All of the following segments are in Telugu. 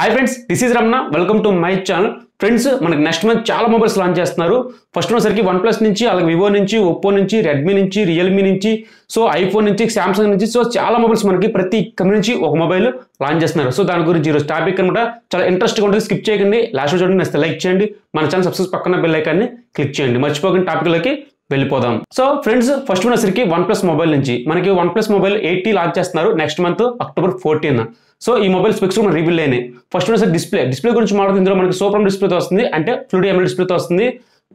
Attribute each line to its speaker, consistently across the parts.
Speaker 1: Hi friends this is Ramana welcome to my channel friends మనకి నెక్స్ట్ మంత్ చాలా మొబైల్స్ లాంచ్ చేస్తున్నారు. ఫస్ట్ ఉన్నసరికి వన్ ప్లస్ నుంచి అలాగే వివో నుంచి ఒప్పో నుంచి రెడ్మీ నుంచి రియల్మీ నుంచి సో ఐఫోన్ నుంచి శాంసంగ్ నుంచి సో చాలా మొబైల్స్ మనకి ప్రతి కంపెనీ నుంచి ఒక మొబైల్ లాంచ్ చేస్తున్నారు. సో దాని గురించి ఈరోజు టాపిక్ అనమాట చాలా ఇంట్రెస్ట్గా ఉంటుంది. స్కిప్ చేయకండి. లాస్ట్ చూడండి. నెక్స్ట్ లైక్ చేయండి. మన ఛానల్ సబ్స్క్రైబ్ పక్కన బెల్ ఐకాన్ని క్లిక్ చేయండి. మర్చిపోకండి. టాపిక్లోకి వెళ్ళిపోదాం. సో ఫ్రెండ్స్ ఫస్ట్ వచ్చేసరికి వన్ ప్లస్ మొబైల్ నుంచి మనకి OnePlus mobile eighty launch చేస్తున్నారు next month October fourteen so ఈ మొబైల్ స్పెక్స్ కూడా రివీల్ అయినాయి. ఫస్ట్ వచ్చేసి డిస్ప్లే డిస్ప్లే గురించి మాట్లాడుతుంది ఇందులో మనకి సూపర్ డిస్ప్లేతో వస్తుంది అంటే ఫ్లూడ్ ఎంఎల్ డిస్ప్లేతో వస్తుంది.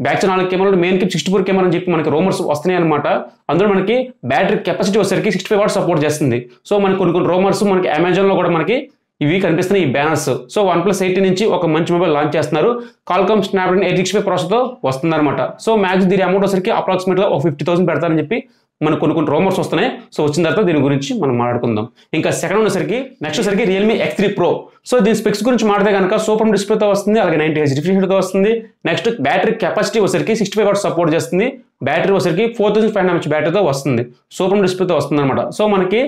Speaker 1: బ్యాక్ నాలుగు కెమెరాలు మెయిన్కి సిక్స్టీ ఫోర్ కెమెరా అని చెప్పి మనకి రోమర్స్ వస్తున్నాయి అనమాట అందులో మనకి బ్యాటరీ కెపాసిటీ వచ్చేసరికి సిక్స్టీ ఫైవ్ వాట్ సపోర్ట్ చేస్తుంది. సో మనకి కొన్ని కొన్ని రోమర్స్ మనకి అమెజాన్లో కూడా మనకి ఇవి కనిపిస్తున్నాయి ఈ banners. So OnePlus eighty నుంచి ఒక మంచి మొబైల్ లాంచ్ చేస్తున్నారు. Qualcomm Snapdragon eight six five ప్రాసెస్తో వస్తుందన్నమాట. సో మ్యాక్స్ దీని అమౌంట్ వచ్చరికి అప్రాక్సిమేట్గా ఒక ఫిఫ్టీ థౌసండ్ పెడతారని చెప్పి మనకు కొన్ని కొన్ని రోమర్స్ వస్తున్నాయి. సో వచ్చిన తర్వాత దీని గురించి మనం మాట్లాడుకుందాం. ఇంకా సెకండ్ ఉన్నసరికి నెక్స్ట్ వచ్చరికి Realme X three pro so దీని స్పెక్స్ గురించి మాట్లాడితే కనుక సూపర్ డిస్ప్లేతో వస్తుంది అలాగే నైన్టీ హెచ్తో వస్తుంది. నెక్స్ట్ బ్యాటరీ కెపాసిటీ వచ్చరికి సిక్స్టీ ఫైవ్ వాట్ సపోర్ట్ చేస్తుంది. బ్యాటరీ వచ్చరికి ఫోర్ థౌసండ్ ఫైవ్ హండ్రెడ్ బ్యాటరీతో వస్తుంది. సూపర్ డిస్ప్లేతో వస్తుంది అనమాట సో మనకి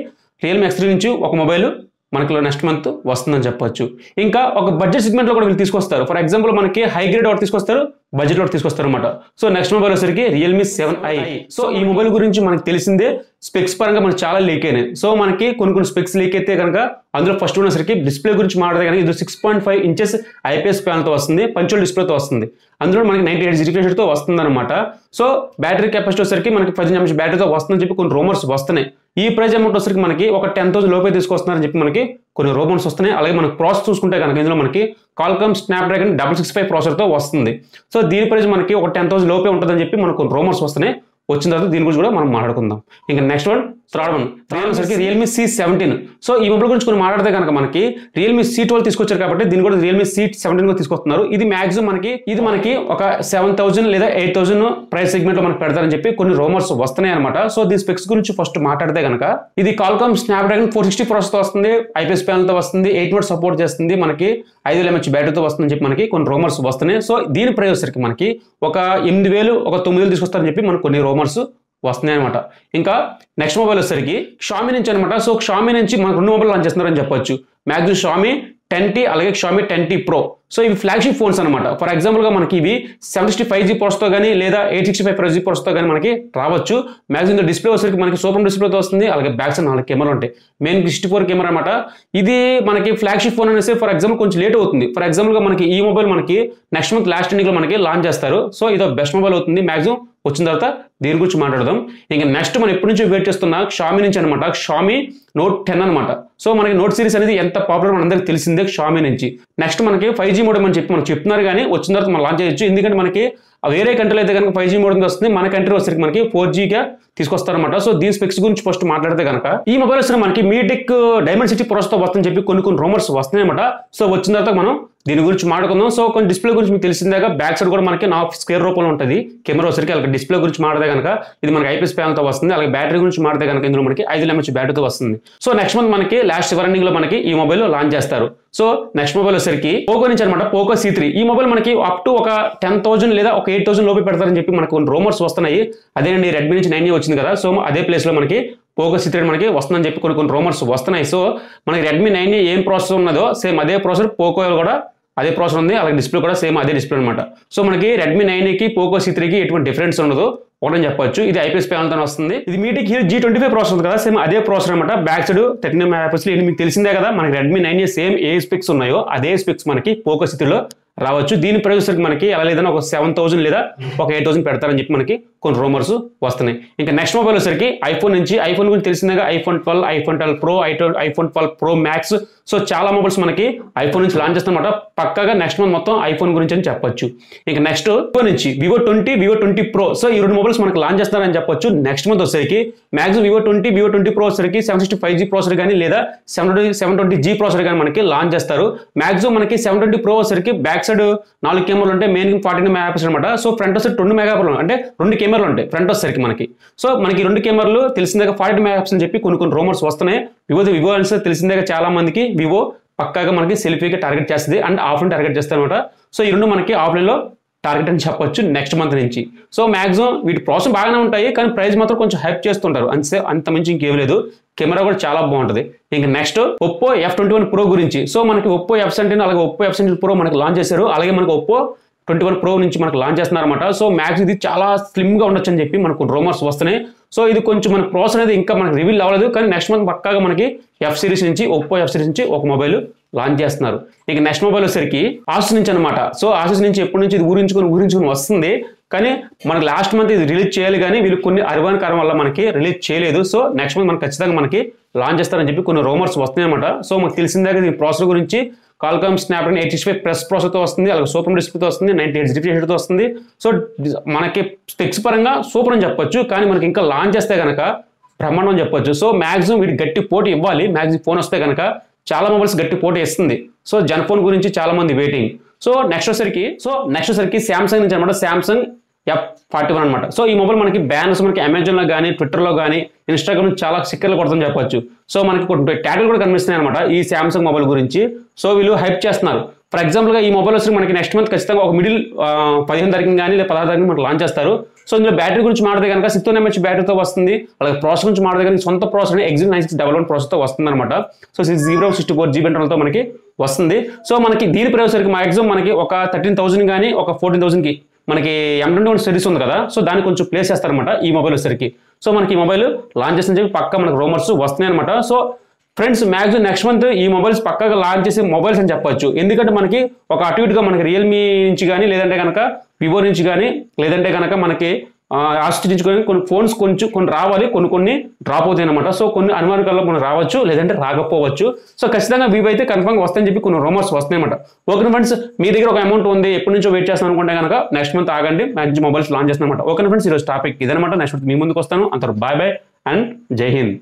Speaker 1: రియల్మీ ఎక్స్ త్రీ నుంచి ఒక మొబైల్ మనకి నెక్స్ట్ మంత్ వస్తుందని చెప్పొచ్చు. ఇంకా ఒక బడ్జెట్ సెగ్మెంట్లో కూడా వీళ్ళు తీసుకొస్తారు. ఫర్ ఎగ్జాంపుల్ మనకి హై గ్రేడ్ ఒకటి తీసుకొస్తారు. బడ్జెట్ ఒకటి తీసుకొస్తారు అనమాట సో నెక్స్ట్ మొబైల్ వచ్చరికి రియల్మీ సెవెన్ ఐ సో ఈ మొబైల్ గురించి మనకి తెలిసిందే స్పెక్స్ పరంగా మనకి చాలా లీక్ అయినాయి. సో మనకి కొన్ని కొన్ని స్పెక్స్ లీక్ అయితే కనుక అందులో ఫస్ట్ ఉన్నసరికి డిస్ప్లే గురించి మాట్లాడితే కనుక ఇది సిక్స్ పాయింట్ ఫైవ్ ఇంచెస్ ఐపీఎస్తో వస్తుంది పంచువల్ డిస్ప్లేతో వస్తుంది. అందులో మనకి నైన్టీ ఎయిట్ రిఫ్రెషర్తో వస్తుంది అనమాట సో బ్యాటరీ కెపాసిటీ వచ్చరికి మనకి పదిహేను ఎంఎస్ బ్యాటరీతో వస్తుందని చెప్పి కొన్ని రూమర్స్ వస్తున్నాయి. ఈ ప్రైజ్ అమౌంట్ వచ్చరికి మనకి ఒక టెన్ థౌసండ్ లోపే తీసుకొస్తున్నారని చెప్పి మనకి కొన్ని రోబోన్స్ వస్తున్నాయి. అలాగే మనకు ప్రాసెస్ చూసుకుంటే కనుక ఇందులో మనకి Qualcomm Snapdragon double six five ప్రాసెసర్తో వస్తుంది. సో దీని ప్రైస్ మనకి ఒక టెన్ థౌసండ్ లోపే ఉంటుందని చెప్పి మనకు కొన్ని రోమర్స్ వస్తున్నాయి. వచ్చిన తర్వాత దీని గురించి కూడా మనం మాట్లాడుకుందాం. ఇంకా next one third one third వచ్చరికి రియల్మీ సి సెవెంటీన్ సో ఈ మొబైల్ గురించి కొన్ని మాట్లాడితే కనుక మనకి రియల్మీ సి ట్వెల్వ్ తీసుకొచ్చారు కాబట్టి దీన్ని కూడా రియల్మీ సి సెవెంటీన్ కూడా తీసుకొస్తున్నారు. ఇది మాక్సిమం మనకి ఇది మనకి ఒక సెవెన్ థౌసండ్ లేదా ఎయిట్ థౌసండ్ ప్రైస్ సెగ్మెంట్లో మనకి పెడతారని చెప్పి కొన్ని రోమర్స్ వస్తున్నాయి అనమాట సో దీని స్పెక్స్ గురించి ఫస్ట్ మాట్లాడితే కనుక ఇది కాల్కామ్ స్నాప్డ్రాగన్ ఫోర్ సిక్స్టీ ప్రాసెస్తో వస్తుంది ఐపీఎస్ ప్యానల్తో వస్తుంది ఎయిట్ వాట్ సపోర్ట్ చేస్తుంది మనకి ఐదు వేల ఎంహెచ్ బ్యాటరీతో వస్తుందని చెప్పి మనకి కొన్ని రోమర్స్ వస్తున్నాయి. సో దీని ప్రైస్ మనకి ఒక ఎనిమిది వేలు ఒక తొమ్మిది వేలు తీసుకొస్తారని చెప్పి మనకు కొన్ని రోమర్స్ వస్తున్నాయి అనమాట ఇంకా నెక్స్ట్ మొబైల్ వచ్చేసరికి షామీ నుంచి అనమాట సో షామీ నుంచి మనకు రెండు మొబైల్ లాంచ్ చేస్తున్నారని చెప్పొచ్చు. మ్యాక్సిమం షామీ టెన్ టీ అలాగే Xiaomi ten T pro so ఇవి ఫ్లాగ్షిప్ ఫోన్స్ అనమాట ఫర్ ఎగ్జాంపుల్గా మనకి ఇవి సెవెన్ సిక్స్టీ ఫైవ్ జీ తో కానీ లేదా ఎయిట్ సిక్స్టీ ఫైవ్ జీ తో కానీ మనకి రావచ్చు. మ్యాక్సిమం డిస్ప్లే వచ్చేసరికి మనకి సూపర్ డిస్ప్లేతో వస్తుంది. అలాగే బ్యాక్ సైడ్ నాలుగు కెమెరా ఉంటాయి. మెయిన్ సిక్స్టీ ఫోర్ కెమెరా అనమాట ఇది మనకి ఫ్లాగ్షిప్ ఫోన్ అనేసి ఫర్ ఎగ్జాంపుల్ కొంచెం లేట్ అవుతుంది. ఫర్ ఎగ్జాంపుల్గా మనకి ఈ మొబైల్ మనకి నెక్స్ట్ మంత్ లాస్ట్ ఎండింగ్లో మనకి లాంచ్ చేస్తారు. సో ఇది బెస్ట్ మొబైల్ అవుతుంది. మ్యాక్సిమం వచ్చిన తర్వాత దీని గురించి మాట్లాడదాం. ఇంకా నెక్స్ట్ మనం ఎప్పటి నుంచి వెయిట్ చేస్తున్న షామీ నుంచి అనమాట షామీ నోట్ టెన్ అనమాట సో మనకి నోట్ సిరీస్ అనేది ఎంత పాపులర్ మనందరికి తెలిసిందే షామీ నుంచి. నెక్స్ట్ మనకి ఫైవ్ జీ మోడల్ అని చెప్పి మనం చెప్తున్నారు కానీ వచ్చిన తర్వాత మనం లాంచ్ చేయొచ్చు. ఎందుకంటే మనకి వేరే కంట్రీలో అయితే కనుక ఫైవ్ జీ మోడల్ వస్తుంది మన కంట్రీ వచ్చరికి మనకి ఫోర్ జీగా తీసుకొస్తారనమాట సో దీని స్పెక్స్ గురించి ఫస్ట్ మాట్లాడితే కనుక ఈ మొబైల్ వచ్చిన మనకి మీటెక్ డైమండ్ సిటీ తో వస్తుందని చెప్పి కొన్ని కొన్ని రూమర్స్ వస్తున్నాయి సో వచ్చిన తర్వాత మనం దీని గురించి మాట్లాడుకుందాం. సో కొన్ని డిస్ప్లే గురించి మీకు తెలిసిందాక బ్యాక్ సైడ్ కూడా మనకి నా స్క్వేర్ రూపంలో ఉంటుంది. కెమెరా వచ్చరికి అలాగే డిస్ప్లే గురించి మాట్లాడే కనుక ఇది మనకి ఐపీఎస్తో వస్తుంది. అలాగే బ్యాటరీ గురించి మాట్లాడితే కనుక ఇందులో మనకి ఐదు ఎంఎచ్ బ్యాటరీతో వస్తుంది. సో నెక్స్ట్ మంత్ మనకి లాస్ట్ రన్నింగ్లో మనకి ఈ మొబైల్ లాంచ్ చేస్తారు. సో నెక్స్ట్ మొబైల్ వచ్చరికి పోకో నుంచి అనమాట పోకో సి త్రీ ఈ మొబైల్ మనకి అప్ టు ఒక టెన్ థౌసండ్ లేదా ఒక ఎయిట్ థౌసండ్ లోపే పెడతారని చెప్పి మనకు కొన్ని రూమర్స్ వస్తున్నాయి. అదేనండి రెడ్మీ నుంచి నైన్ e వచ్చింది కదా. సో అదే ప్లేస్లో మనకి పోకో సి మనకి వస్తుందని చెప్పి కొన్ని కొన్ని రూమర్స్ వస్తున్నాయి. సో మనకి రెడ్మీ నైన్ e ఏం ప్రాసెసర్ ఉన్నదో సేమ్ అదే ప్రాసెసర్ పోకో కూడా అదే ప్రాసెసర్ ఉంది. అలాగే డిస్ప్లే కూడా సేమ్ అదే డిస్ప్లే అనమాట సో మనకి రెడ్మీ నైన్కి పోకో సి త్రీకి ఎటువంటి డిఫరెన్స్ ఉండదు. ఒకటని చెప్పొచ్చు. ఇది ఐపీఎస్ ప్యానల్తో వస్తుంది. ఇది మీటికి జీ ట్వంటీ ఫైవ్ ప్రాసెసర్ కదా. సేమ్ అదే ప్రాసెసర్ అనమాట బ్యాక్ సైడ్ థర్టీ నైన్ ఇది మీకు తెలిసిందే కదా. మనకి రెడ్మీ నైన్ సేమ్ ఏ స్పెక్స్ ఉన్నాయో అదే స్పెక్స్ మనకి పోకో సిటీలో రావచ్చు. దీని ప్రయోజనం మనకి ఎలా లేదన్నా ఒక సెవెన్ థౌసండ్ లేదా ఒక ఎయిట్ థౌసండ్ పెడతారని చెప్పి మనకి కొన్ని రూమర్స్ వస్తున్నాయి. ఇంకా నెక్స్ట్ మొబైల్ వచ్చేసరికి ఐఫోన్ నుంచి ఐఫోన్ గురించి తెలిసిందిగా? IPhone twelve iPhone twelve pro ఐటో iPhone twelve pro max so చాలా మొబైల్స్ మనకి ఐఫోన్ నుంచి లాంచ్ చేస్తామన్నమాట పక్కగా నెక్స్ట్ మంత్ మొత్తం ఐఫోన్ గురించి అని చెప్పొచ్చు. ఇంకా నెక్స్ట్ వివో నుంచి Vivo twenty Vivo twenty pro so ఈ రెండు మొబైల్స్ మనకి లాంచ్ చేస్తారని చెప్పొచ్చు. నెక్స్ట్ మంత్ వచ్చేసరికి maximum Vivo twenty Vivo twenty pro వచ్చేసరికి seven sixty five G processor కానీ లేదా seven twenty seven twenty G processor కానీ మనకి లాంచ్ చేస్తారు. మ్యాక్సిమం మనకి సెవెన్ ట్వంటీ ప్రో వచ్చేసరికి బ్యాక్ సైడ్ నాలుగు కెమెరాలు ఉంటాయి. Main forty nine mega pixel అనమాట సో ఫ్రంట్ సైడ్ రెండు మెగా అంటే రెండు కెమెరాలు ఉంటాయి ఫ్రంట్ వచ్చేసరికి మనకి. సో మనకి రెండు కెమెరాలు తెలిసిందాక ఫార్టీ మెగా అని చెప్పి కొన్ని కొన్ని రూమర్స్ వస్తున్నాయి. వివో వివో అంటే తెలిసిందాక చాలా మందికి వివో పక్కాగా మనకి సెల్ఫీగా టార్గెట్ చేస్తుంది అండ్ ఆఫ్లైన్ టార్గెట్ చేస్తుంది అనమాట సో ఈ రెండు మనకి ఆఫ్లైన్లో టార్గెట్ అని చెప్పొచ్చు నెక్స్ట్ మంత్ నుంచి. సో మాక్సిమం వీటి ప్రాసెస్ బాగానే ఉంటాయి కానీ ప్రైస్ మాత్రం కొంచెం హెల్ప్ చేస్తుంటారు. అంతే అంత మంచి ఇంకేం లేదు. కెమెరా కూడా చాలా బాగుంటుంది. ఇంకా next Oppo F twenty one pro గురించి. సో మనకి ఒప్పో ఎఫ్ సెవెంటీన్ అలాగే ఒప్పో ఎఫ్ సెవెంటీన్ ప్రో మనకి లాంచ్ చేశారు. అలాగే మనకి ఒప్పో ట్వంటీ వన్ ప్రో నుంచి మనకు లాంచ్ చేస్తున్నారన్నమాట. సో మ్యాక్స్ ఇది చాలా స్లిమ్గా ఉండొచ్చు అని చెప్పి మనకు రూమర్స్ వస్తున్నాయి. సో ఇది కొంచెం మన ప్రోస్ అనేది ఇంకా మనకు రివీల్ అవ్వలేదు. కానీ నెక్స్ట్ మంత్ పక్కాగా మనకి ఎఫ్ సిరీస్ నుంచి ఒప్పో ఎఫ్ సిరీస్ నుంచి ఒక మొబైల్ లాంచ్ చేస్తున్నారు. ఇక నెక్స్ట్ మొబైల్ వచ్చేసరికి ఆసిస్ నుంచి అనమాట సో ఆసిస్ నుంచి ఎప్పటి నుంచి ఇది ఊరించుకొని ఊరించుకొని వస్తుంది. కానీ మనకి లాస్ట్ మంత్ ఇది రిలీజ్ చేయాలి కానీ వీళ్ళు కొన్ని అరివాన్ కారణం వల్ల మనకి రిలీజ్ చేయలేదు. సో నెక్స్ట్ మంత్ మనకి ఖచ్చితంగా మనకి లాంచ్ చేస్తారని చెప్పి కొన్ని రూమర్స్ వస్తున్నాయి అనమాట సో మనకు తెలిసిందాక దీని ప్రాసెస్ గురించి. Qualcomm Snapdragon eight five plus ప్రాసెసర్తో వస్తుంది అలాగే సూపర్ డిస్ప్లేతో వస్తుంది నైన్టీ ఎయిట్ జీబీ వస్తుంది. సో మనకి స్పెక్స్ పరంగా సూపర్ అని చెప్పొచ్చు కానీ మనకి ఇంకా లాంచ్ చేస్తే కనుక బ్రహ్మాండం అని చెప్పొచ్చు. సో మాక్సిమం వీటి గట్టి పోటీ ఇవ్వాలి మాక్సిమం ఫోన్ వస్తే కనుక చాలా మొబైల్స్ గట్టి పోటీ ఇస్తుంది సో జన్ ఫోన్ గురించి చాలా మంది వెయిటింగ్ సో నెక్స్ట్ వచ్చరికి సో నెక్స్ట్ వచ్చరికి శాంసంగ్ నుంచి అనమాట శాంసంగ్ ఎఫ్ ఫార్టీ వన్ అనమాట సో ఈ మొబైల్ మనకి బ్యానర్స్ మనకి అమెజాన్లో కానీ ట్విట్టర్లో కానీ ఇన్స్టాగ్రామ్ చాలా సిక్కర్లు కొడతాం చెప్పొచ్చు. సో మనకి కొన్ని ట్యాగులు కూడా కనిపిస్తున్నాయి అనమాట ఈ శాంసంగ్ మొబైల్ గురించి. సో వీళ్ళు హైప్ చేస్తున్నారు. ఫర్ ఎగ్జాంపుల్గా ఈ మొబైల్ వచ్చి మనకి నెక్స్ట్ మంత్ ఖచ్చితంగా ఒక మిడిల్ పదిహేను తారీఖు కానీ లేదా పదహారు తారీఖు మనకు లాంచ్ చేస్తారు. సో ఇందులో బ్యాటరీ గురించి మాట్లాడితే కనుక సిక్స్ ఎంహెచ్ బ్యాటరీతో వస్తుంది. అలాగే ప్రాసెస్ గురించి మాట్లాడితే కనుక సొంత process exit nine six double one ప్రాసెస్తో వస్తుంది అనమాట so six zero sixty four GB ఇంటర్నల్తో మనకి వస్తుంది. సో మనకి దీని ప్రైస్ మాక్సిమం మనకి ఒక థర్టీన్ థౌసండ్ కానీ ఒక ఫోర్టీన్ థౌసండ్కి మనకి ఎం ట్వంటీ వన్ సిరీస్ ఉంది కదా సో దాన్ని కొంచెం ప్లేస్ చేస్తారనమాట ఈ మొబైల్ వచ్చేసరికి. సో మనకి ఈ మొబైల్ లాంచ్ చేసిన చెప్పి పక్క మనకి రూమర్స్ వస్తున్నాయి అనమాట so friends maximum next month ఈ మొబైల్స్ పక్కగా లాంచ్ చేసే మొబైల్స్ అని చెప్పొచ్చు. ఎందుకంటే మనకి ఒక అటు ఇటుగా మనకి రియల్మీ నుంచి కానీ లేదంటే కనుక వివో నుంచి కానీ లేదంటే కనుక మనకి ఆశ్చర్యించుకొని కొన్ని ఫోన్స్ కొంచెం కొన్ని రావాలి కొన్ని కొన్ని డ్రాప్ అవుతాయి అనమాట సో కొన్ని అనుమానకాల్లో కొన్ని రావచ్చు లేదంటే రాకపోవచ్చు. సో ఖచ్చితంగా వివో అయితే కన్ఫర్మ్గా వస్తాయని చెప్పి కొన్ని రూమర్స్ వస్తాయన్నమాట ఓకే ఫ్రెండ్స్ మీ దగ్గర ఒక అమౌంట్ ఉంది ఎప్పటి నుంచో వెయిట్ చేస్తాను అనుకుంటే కనుక నెక్స్ట్ మంత్ ఆగండి మంచి మొబైల్స్ లాంచ్ చేస్తాను అనమాట ఓకే ఫ్రెండ్స్ ఈరోజు టాపిక్ ఇదనమాట నెక్స్ట్ మీ ముందుకు వస్తాను. అంతవరకు బాయ్ బాయ్ అండ్ జై హింద్